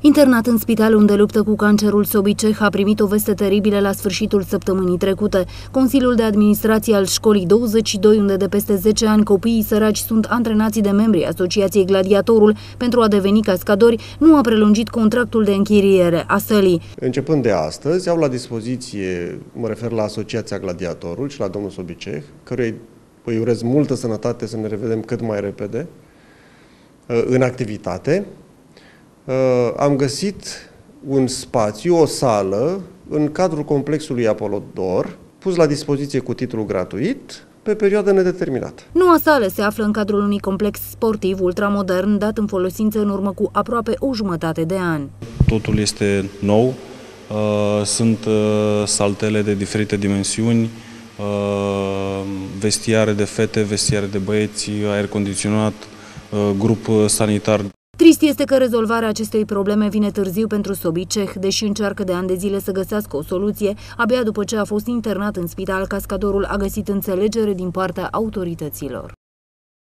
Internat în spital unde luptă cu cancerul Sobiceh a primit o veste teribilă la sfârșitul săptămânii trecute. Consiliul de administrație al școlii 22, unde de peste 10 ani copiii săraci sunt antrenați de membrii Asociației Gladiatorul pentru a deveni cascadori, nu a prelungit contractul de închiriere a sălii. Începând de astăzi, au la dispoziție, mă refer la Asociația Gladiatorul și la domnul Sobiceh, căruia îi urez multă sănătate să ne revedem cât mai repede în activitate Uh, am găsit un spațiu, o sală, în cadrul complexului Apolodor, pus la dispoziție cu titlu gratuit, pe perioadă nedeterminată. Noua sală se află în cadrul unui complex sportiv ultramodern dat în folosință în urmă cu aproape o jumătate de an. Totul este nou, uh, sunt uh, saltele de diferite dimensiuni, vestiare de fete, vestiare de băieți, aer condiționat, grup sanitar. Trist este că rezolvarea acestei probleme vine târziu pentru Sobiceh, deși încearcă de ani de zile să găsească o soluție, abia după ce a fost internat în spital, cascadorul a găsit înțelegere din partea autorităților.